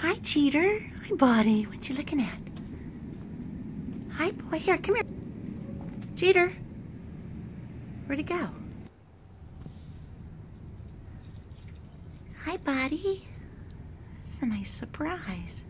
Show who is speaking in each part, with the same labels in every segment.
Speaker 1: Hi, Jeter. Hi, buddy. What you looking at? Hi, boy. Here, come here. Jeter. Where'd he go? Hi, buddy. That's a nice surprise.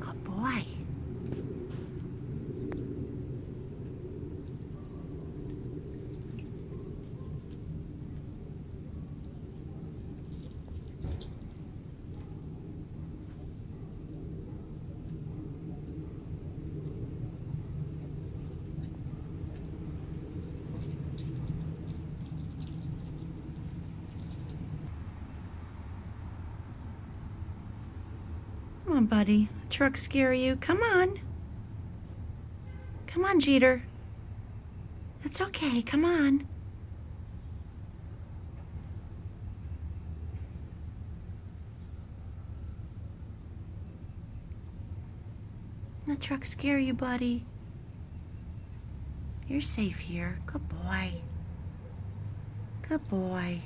Speaker 1: Good boy. Come on, buddy. Truck scare you. Come on. Come on, Jeter. That's okay. Come on. The truck scare you, buddy. You're safe here. Good boy. Good boy.